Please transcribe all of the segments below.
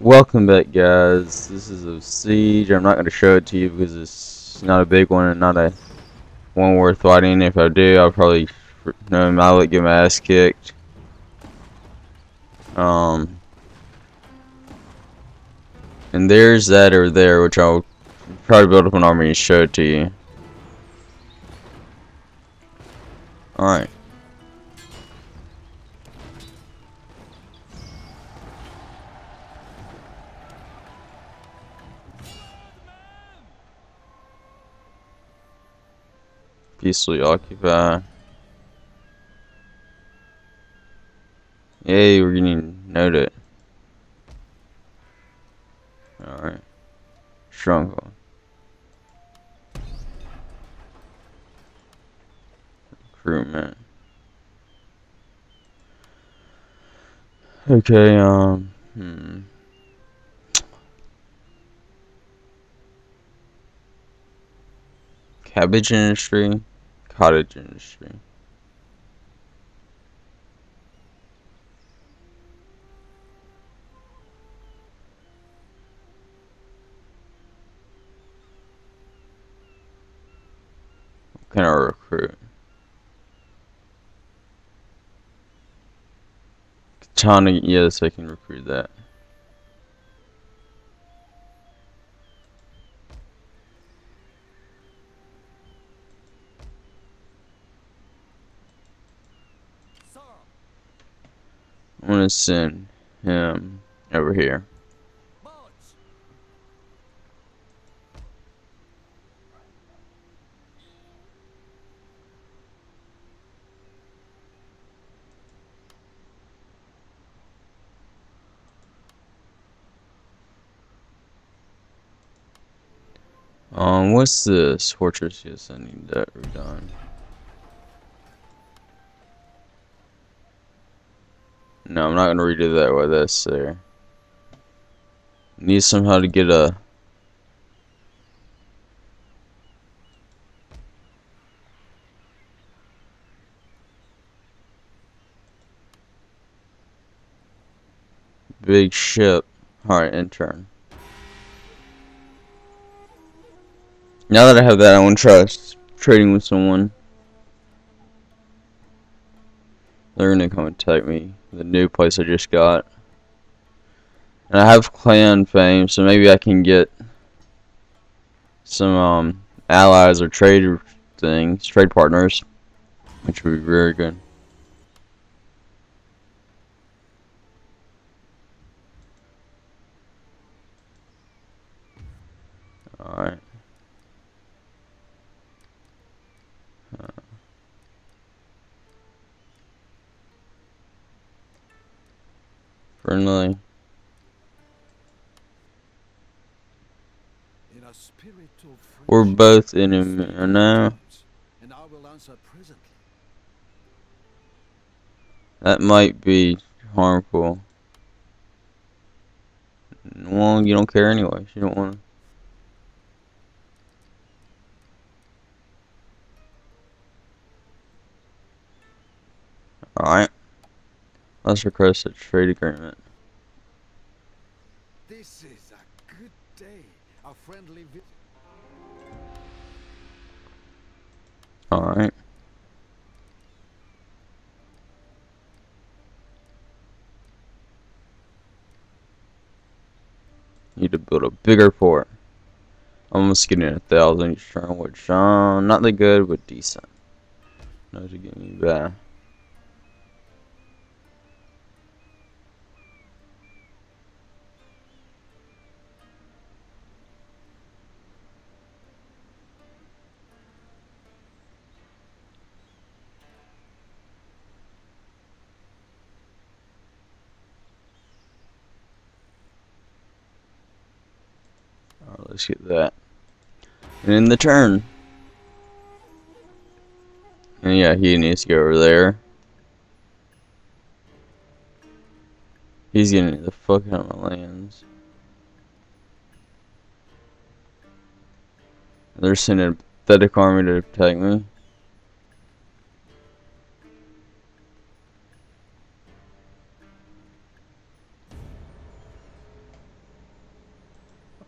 Welcome back guys, this is a siege, I'm not going to show it to you because it's not a big one and not a one worth fighting, if I do I'll probably no, I'll get my ass kicked. Um, and there's that over there which I'll probably build up an army and show it to you. Alright. Peacefully occupy. Yay, we're getting noted. Alright. Stronghold. Recruitment. Okay, um, hmm. Cabbage industry cottage industry. What can I recruit? Katana, yes, I can recruit that. I'm gonna send him over here. Um, what's this fortress? Yes, I need that redone. No, I'm not gonna redo that with this there. Need somehow to get a big ship. Alright, intern. Now that I have that, I want to try trading with someone. They're gonna come attack me. The new place I just got. And I have clan fame, so maybe I can get some um, allies or trade things, trade partners, which would be very good. Alright. Friendly. We're both enemy now. And I will answer presently. That might be harmful. Well, you don't care anyway. You don't want to. Alright. Let's request a trade agreement. This is a good day. A friendly visit. Alright. Need to build a bigger port. Almost getting a thousand strong, which uh, not that good, but decent. No to get me back. Let's get that. And in the turn. And yeah, he needs to go over there. He's getting the fuck out of my lands. They're sending a pathetic army to attack me.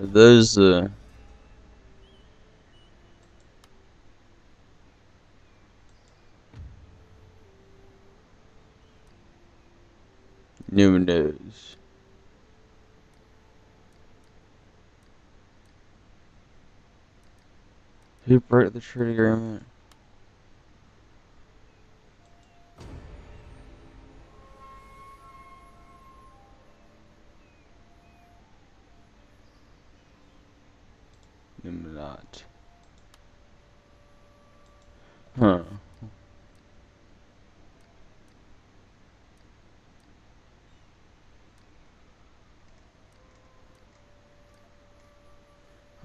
Are those uh news. Who broke the trade agreement? Numinat. Huh.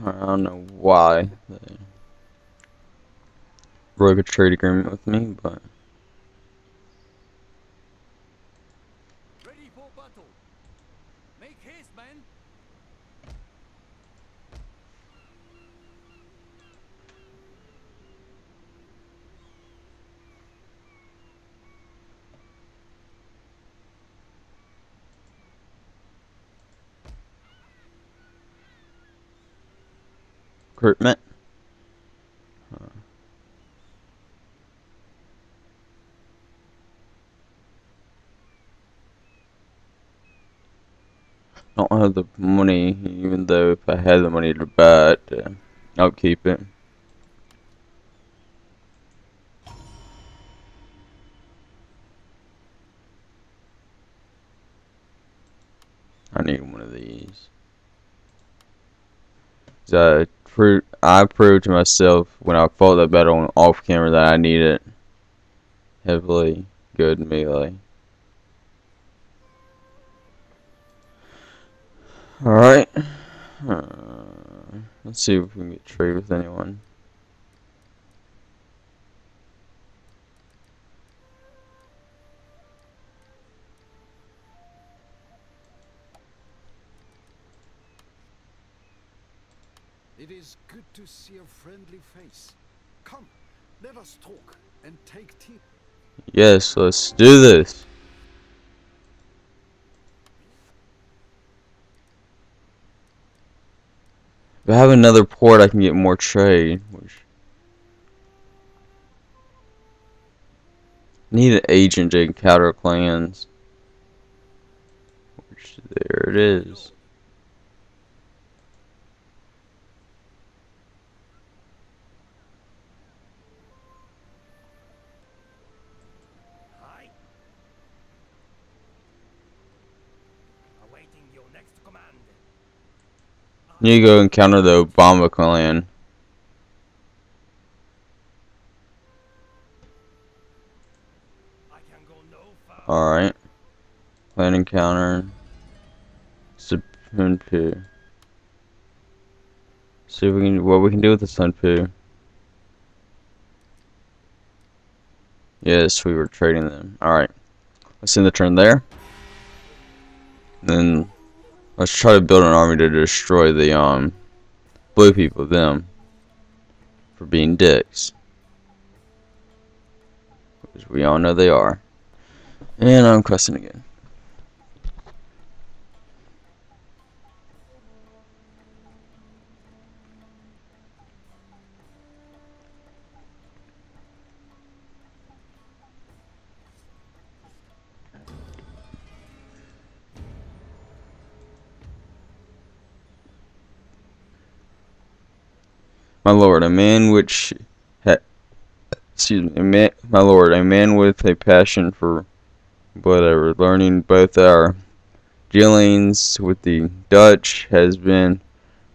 I don't know why they broke a trade agreement with me, but Ready for battle. Make haste, man. Recruitment. Don't have the money, even though if I had the money to buy it, uh, I'll keep it. I need one of these. 'Cause Proved, I proved to myself when I fought that battle on off camera that I needed heavily good melee. Alright. Uh, let's see if we can get trade with anyone. It is good to see a friendly face. Come, let us talk and take tea. Yes, let's do this. If I have another port, I can get more trade. Need an agent to encounter clans. Which there it is. You go encounter the Obama clan. Alright. Clan encounter. Sun Sunpu. See if we can what we can do with the Sun Sunpu. Yes, we were trading them. Alright. Let's end the turn there. Then let's try to build an army to destroy the um blue people, them. For being dicks. Which we all know they are. And I'm questing again. My lord, a man which excuse me, a man, my lord, a man with a passion for whatever, learning both our dealings with the Dutch has been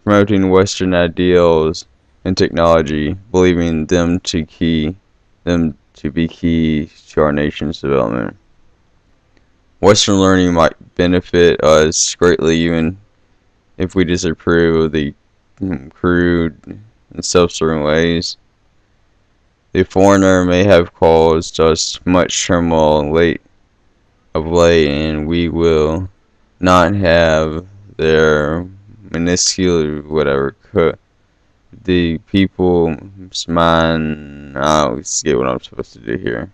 promoting Western ideals and technology, believing them to key them to be key to our nation's development. Western learning might benefit us greatly even if we disapprove of the mm, crude and self-serving ways. The foreigner may have caused us much turmoil late of late, and we will not have their minuscule whatever cut the people's mind. I always get what I'm supposed to do here.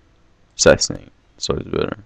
Assassinate. So it's better.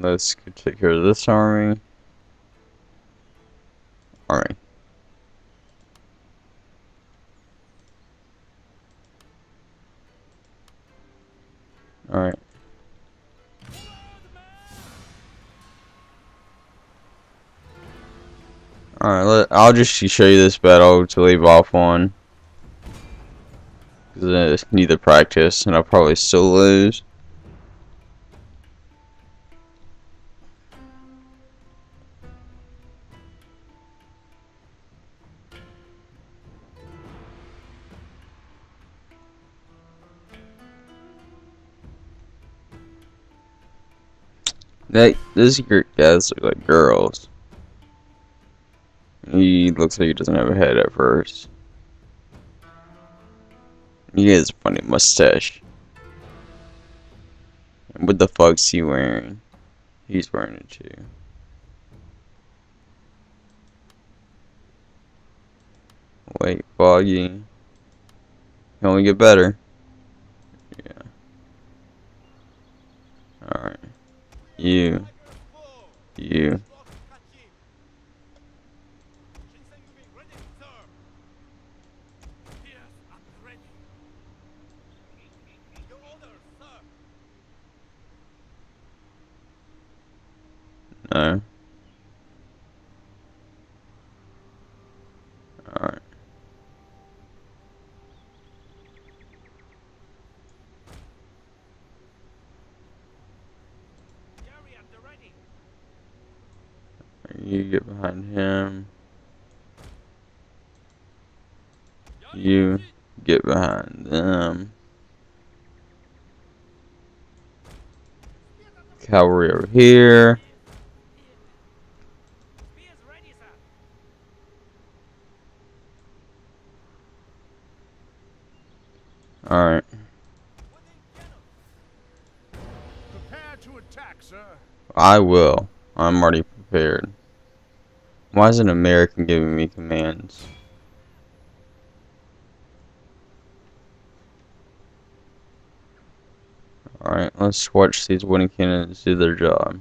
Let's take care of this army. Army. Alright. Alright, I'll just show you this battle to leave off on. Because uh, it's neither practice, and I'll probably still lose. That this guys look like girls. He looks like he doesn't have a head at first. He has a funny mustache. And what the fuck's he wearing? He's wearing it too. Wait, Foggy. Can only get better. Yeah. Alright. You. You. No. Alright. Gary at the ready. You get behind him. You get behind them. Cavalry over here. Alright. I will. I'm already prepared. Why is an American giving me commands? Alright, let's watch these wooden cannons do their job.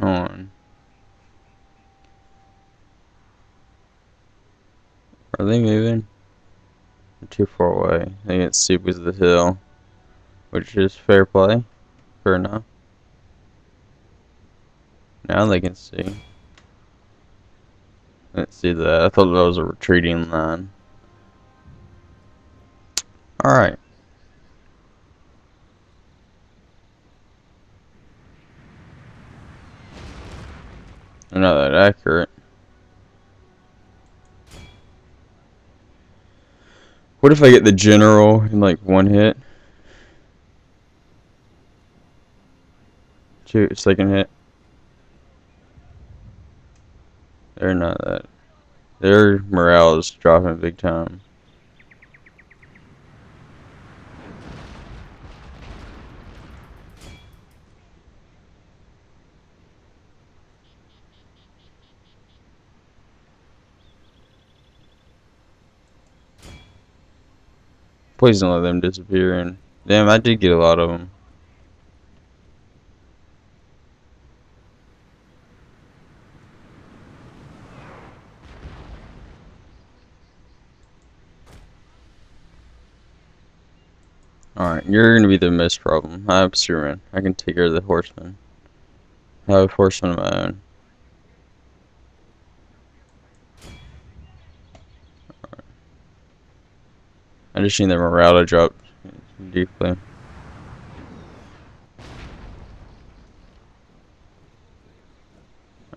On. Are they moving? Too far away. Get super the hill, which is fair play. Fair enough. Now they can see. Let's see that. I thought that was a retreating line. Alright. Not that accurate. What if I get the general in like one hit? Two second hit. They're not that. Their morale is dropping big time. Please don't let them disappear. And damn, I did get a lot of them. Alright, you're gonna be the most problem. I have Superman. I can take care of the horsemen. I have a horseman of my own. I just need the morale to drop deeply.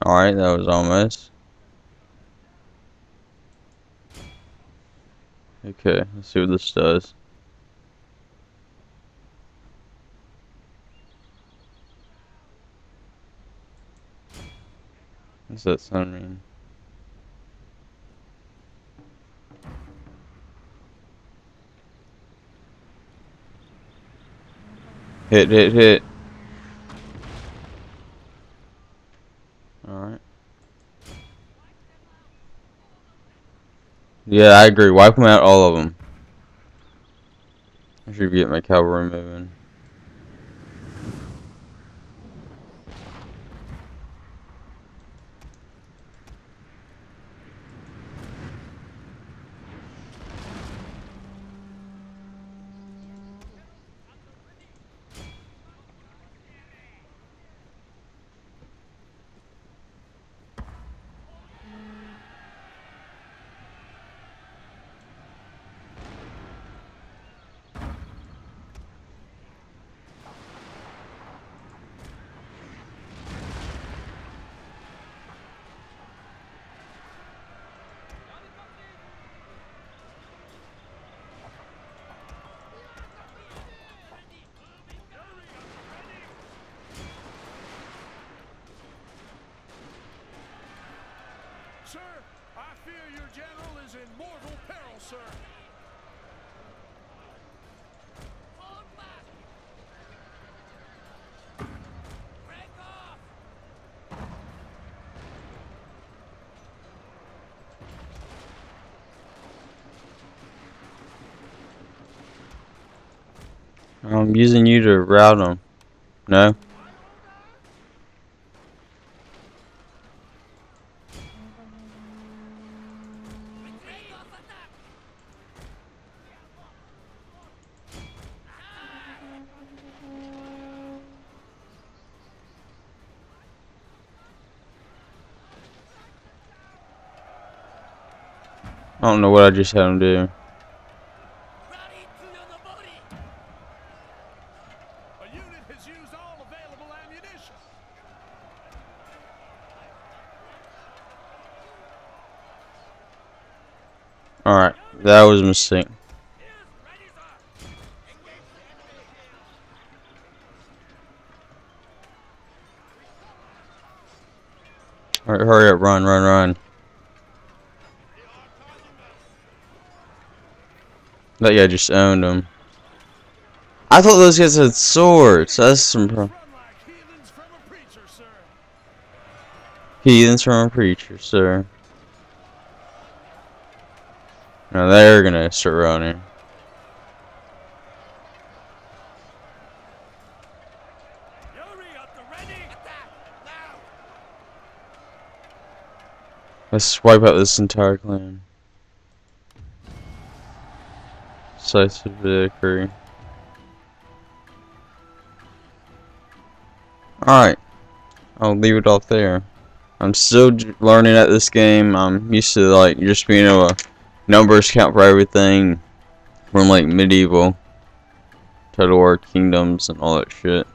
Alright, that was almost. Okay, let's see what this does. What's that sound mean? Hit, hit, hit. Alright. Yeah, I agree. Wipe them out, all of them. I should get my cavalry moving. Sir, I fear your general is in mortal peril, sir. I'm using you to route them. No? I don't know what I just had him do. Alright, that was a mistake. Alright, hurry up, run, run, run. That guy just owned him. I thought those guys had swords. That's some pro heathens from a preacher, sir. Now they're gonna start running. Let's wipe out this entire clan. Decisive victory. Alright. I'll leave it off there. I'm still learning at this game. I'm used to like just being able to numbers count for everything from like medieval Total War Kingdoms and all that shit.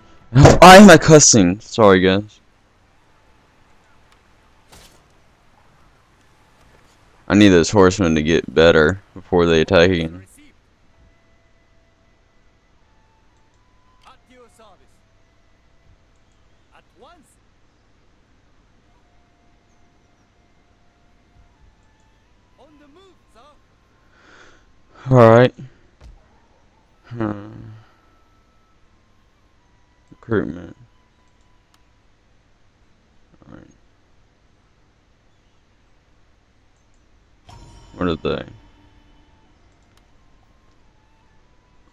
Why am I cussing? Sorry guys. I need those horsemen to get better before they attack again. Receive. At your service. At once. On the move, sir. Alright. Hmm. Recruitment. Alright. What are they?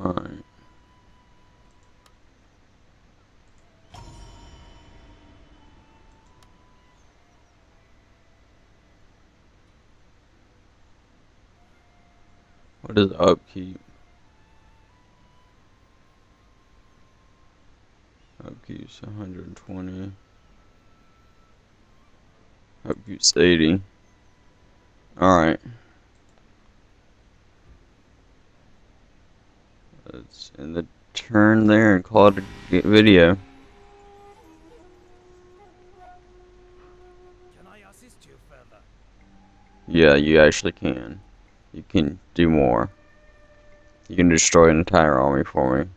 Alright. What is upkeep? Upkeep's 120. Upkeep's 80. Alright. Let's end the turn there and call it a video. Can I assist you further? Yeah, you actually can. You can do more. You can destroy an entire army for me.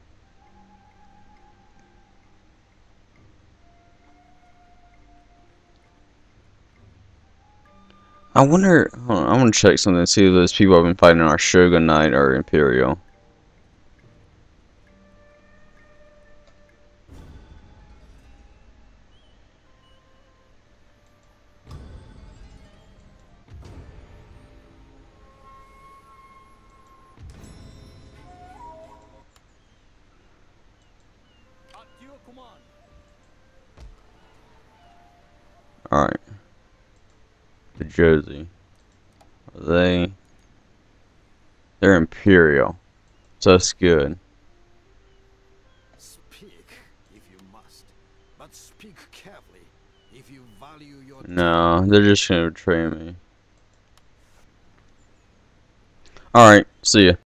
I wonder. On, I'm gonna check something. See if those people I've been fighting are Shogunate or Imperial. Alright. The Josie. Are they... They're Imperial. So that's good. Speak, if you must, but speak carefully, if you value your No, they're just gonna betray me. Alright, see ya.